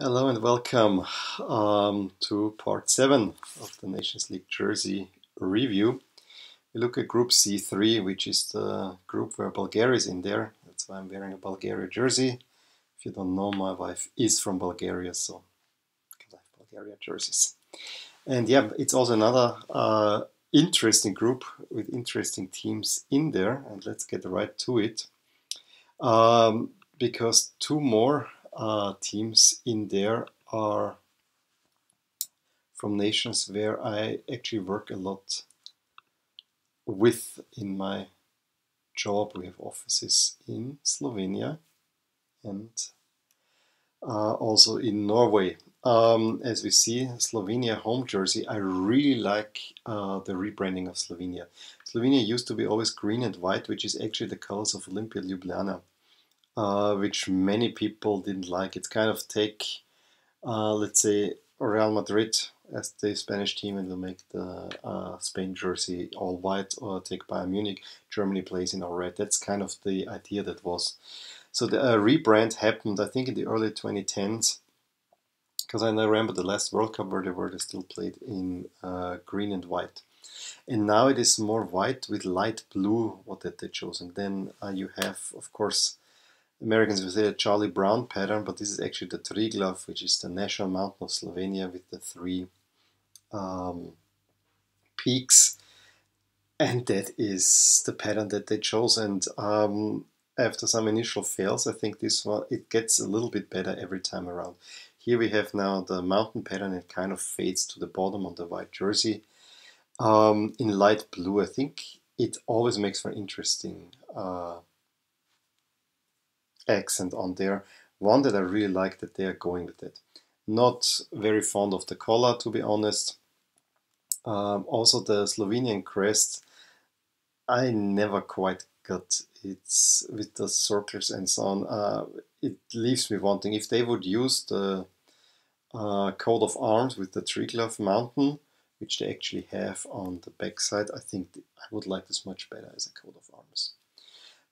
Hello and welcome um, to part 7 of the Nations League jersey review. We look at Group C3, which is the group where Bulgaria is in there. That's why I'm wearing a Bulgaria jersey. If you don't know, my wife is from Bulgaria, so I have Bulgaria jerseys. And yeah, it's also another uh, interesting group with interesting teams in there. And let's get right to it. Um, because two more uh, teams in there are from nations where I actually work a lot with in my job. We have offices in Slovenia and uh, also in Norway. Um, as we see, Slovenia home jersey, I really like uh, the rebranding of Slovenia. Slovenia used to be always green and white, which is actually the colors of Olimpija Ljubljana uh, which many people didn't like. It's kind of take, uh, let's say, Real Madrid as the Spanish team and will make the uh, Spain jersey all white, or take Bayern Munich. Germany plays in all red. That's kind of the idea that was. So the uh, rebrand happened, I think, in the early 2010s. Because I remember the last World Cup where they were they still played in uh, green and white and now it is more white with light blue what that they chose and then uh, you have of course Americans say a Charlie Brown pattern, but this is actually the Triglav, which is the national mountain of Slovenia with the three um, peaks. And that is the pattern that they chose. And um, after some initial fails, I think this one it gets a little bit better every time around. Here we have now the mountain pattern. It kind of fades to the bottom on the white jersey. Um, in light blue, I think it always makes for interesting uh, accent on there. One that I really like that they are going with it. Not very fond of the collar, to be honest. Um, also, the Slovenian crest, I never quite got it with the circles and so on. Uh, it leaves me wanting. If they would use the uh, coat of arms with the Triglav mountain, which they actually have on the backside, I think I would like this much better as a coat of arms.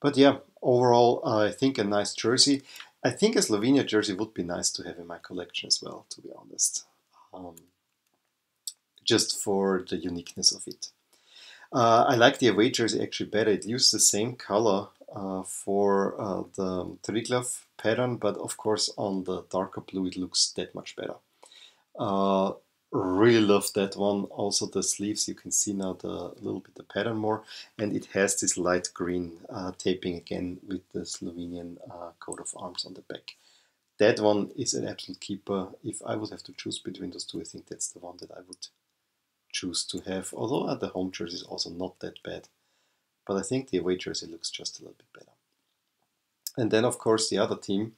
But yeah, overall, uh, I think a nice jersey. I think a Slovenia jersey would be nice to have in my collection as well, to be honest. Um, just for the uniqueness of it. Uh, I like the away jersey actually better. It uses the same color uh, for uh, the Triglav pattern, but of course on the darker blue it looks that much better. Uh, really love that one. Also the sleeves you can see now the little bit the pattern more. And it has this light green uh, taping again with the Slovenian uh, coat of arms on the back. That one is an absolute keeper. If I would have to choose between those two I think that's the one that I would choose to have. Although the home jersey is also not that bad. But I think the away jersey looks just a little bit better. And then of course the other team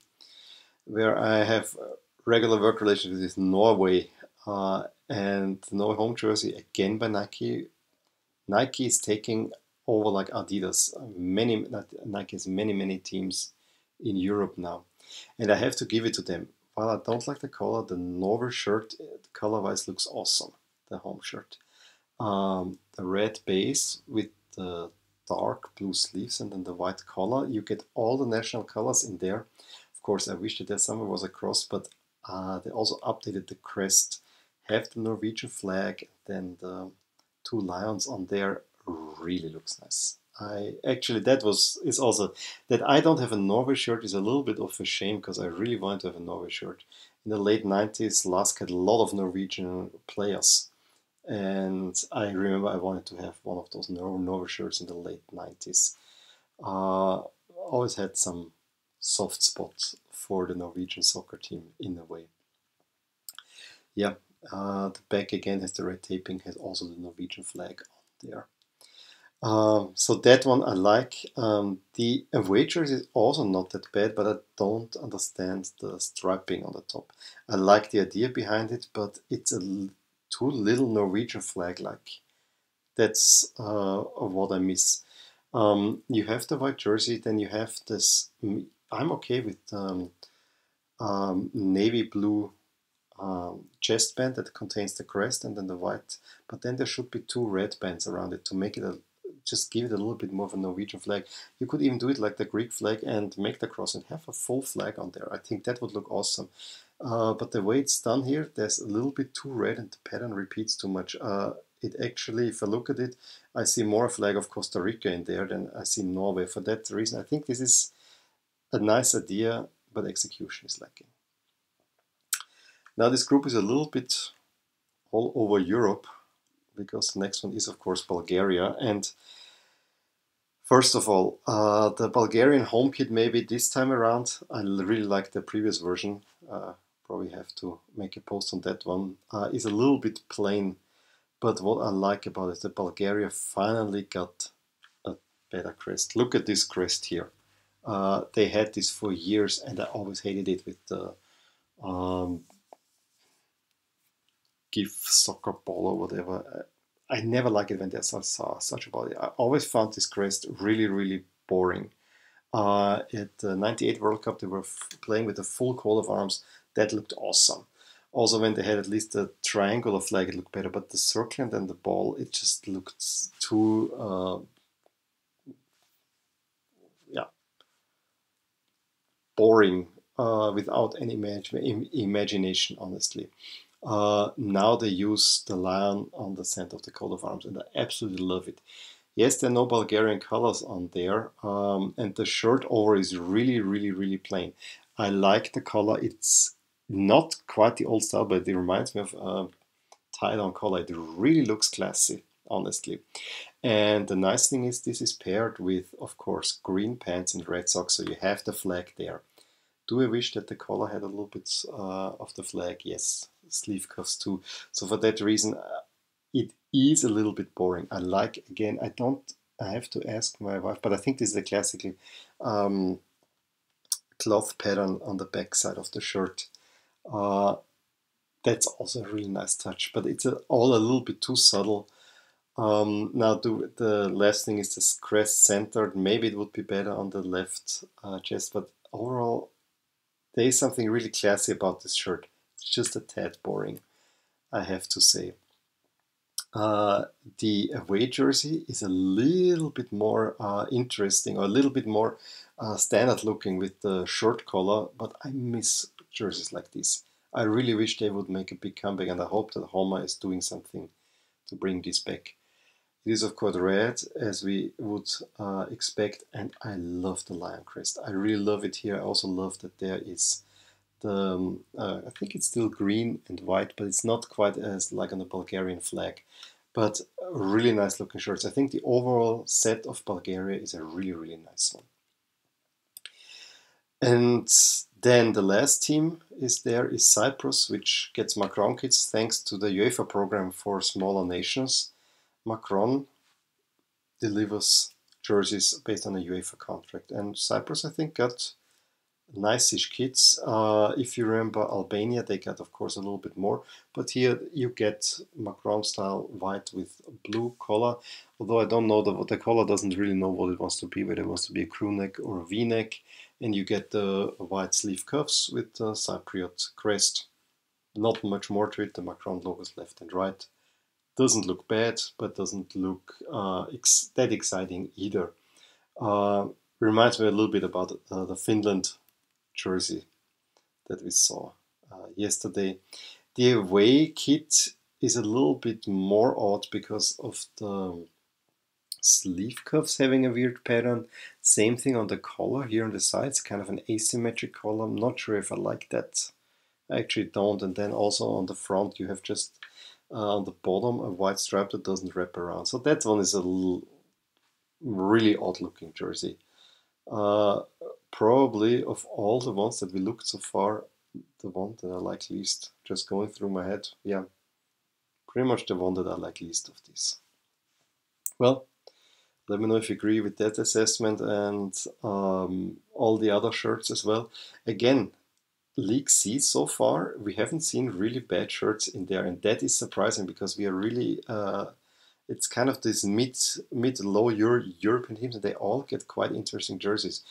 where I have regular work relations with Norway uh, and no home jersey again by Nike. Nike is taking over like Adidas. Many Nike has many many teams in Europe now, and I have to give it to them. While I don't like the color, the Norway shirt color-wise looks awesome. The home shirt, um, the red base with the dark blue sleeves and then the white collar. You get all the national colors in there. Of course, I wish that there somewhere was a cross, but uh, they also updated the crest have the Norwegian flag, then the two lions on there really looks nice. I actually that was is also that I don't have a Norway shirt is a little bit of a shame because I really wanted to have a Norway shirt. In the late 90s, LASK had a lot of Norwegian players, and I remember I wanted to have one of those Norway shirts in the late 90s. Uh, always had some soft spots for the Norwegian soccer team in a way. Yeah, uh, the back again has the red taping, has also the Norwegian flag on there. Um, so that one I like. Um, the Avengers is also not that bad, but I don't understand the striping on the top. I like the idea behind it, but it's a too little Norwegian flag like. That's uh, what I miss. Um, you have the white jersey, then you have this. I'm okay with um, um, navy blue um, chest band that contains the crest and then the white. But then there should be two red bands around it to make it a, just give it a little bit more of a Norwegian flag. You could even do it like the Greek flag and make the cross and have a full flag on there. I think that would look awesome. Uh, but the way it's done here, there's a little bit too red and the pattern repeats too much. Uh, it actually, if I look at it, I see more flag of Costa Rica in there than I see Norway. For that reason, I think this is a nice idea, but execution is lacking. Now this group is a little bit all over Europe because the next one is of course Bulgaria and first of all uh, the Bulgarian home kit maybe this time around I really like the previous version uh, probably have to make a post on that one uh, is a little bit plain but what I like about it, the Bulgaria finally got a better crest. Look at this crest here. Uh, they had this for years, and I always hated it with the um, GIF soccer ball or whatever. I never like it when there's such, such a body. I always found this crest really, really boring. Uh, at the 98 World Cup, they were playing with a full coat of arms. That looked awesome. Also, when they had at least a triangular flag, it looked better. But the circle and then the ball, it just looked too, uh, yeah, boring uh, without any imag imagination, honestly. Uh, now they use the lion on the center of the coat of arms, and I absolutely love it. Yes, there are no Bulgarian colors on there, um, and the shirt over is really, really, really plain. I like the color. It's not quite the old style, but it reminds me of a tie-down collar. It really looks classy, honestly. And the nice thing is this is paired with, of course, green pants and red socks, so you have the flag there. Do I wish that the collar had a little bit uh, of the flag? Yes, sleeve cuffs too. So for that reason, uh, it is a little bit boring. I like, again, I don't, I have to ask my wife, but I think this is a classically um, cloth pattern on the back side of the shirt. Uh, that's also a really nice touch, but it's a, all a little bit too subtle. Um, now the, the last thing is this crest centered. Maybe it would be better on the left uh, chest, but overall there is something really classy about this shirt. Just a tad boring, I have to say. Uh, the away jersey is a little bit more uh, interesting or a little bit more uh, standard looking with the short collar, but I miss jerseys like this. I really wish they would make a big comeback, and I hope that Joma is doing something to bring this back. It is of course red, as we would uh, expect, and I love the lion crest. I really love it here. I also love that there is the, um, uh, I think it's still green and white, but it's not quite as like on the Bulgarian flag. But really nice looking shirts. I think the overall set of Bulgaria is a really, really nice one. And then the last team is there is Cyprus, which gets Macron kits thanks to the UEFA program for smaller nations. Macron delivers jerseys based on a UEFA contract, and Cyprus, I think, got nice-ish kits. Uh, if you remember Albania, they got, of course, a little bit more, but here you get Macron style white with blue collar. Although I don't know the the collar doesn't really know what it wants to be, whether it wants to be a crew neck or a V neck and you get the white sleeve cuffs with the Cypriot crest. Not much more to it, the Macron logos left and right. Doesn't look bad, but doesn't look uh, ex that exciting either. Uh, reminds me a little bit about uh, the Finland jersey that we saw uh, yesterday. The away kit is a little bit more odd because of the sleeve cuffs having a weird pattern. Same thing on the collar here on the sides, kind of an asymmetric collar. I'm not sure if I like that. I actually don't. And then also on the front, you have just uh, on the bottom a white stripe that doesn't wrap around. So that one is a really odd looking jersey. Uh, probably of all the ones that we looked so far, the one that I like least. Just going through my head, yeah, pretty much the one that I like least of these. Well, let me know if you agree with that assessment and um, all the other shirts as well. Again, League C so far, we haven't seen really bad shirts in there, and that is surprising because we are really. Uh, it's kind of this mid mid low Euro European teams, and they all get quite interesting jerseys.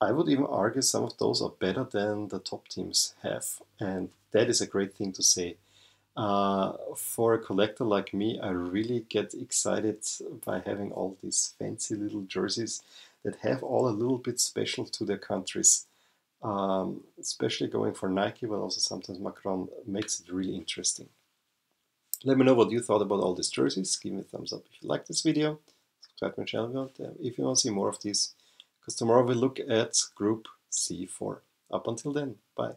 I would even argue some of those are better than the top teams have, and that is a great thing to say. Uh, for a collector like me, I really get excited by having all these fancy little jerseys that have all a little bit special to their countries. Um, especially going for Nike, but also sometimes Macron makes it really interesting. Let me know what you thought about all these jerseys. Give me a thumbs up if you like this video. Subscribe to my channel if you want to see more of these because tomorrow we look at group C4. Up until then, bye.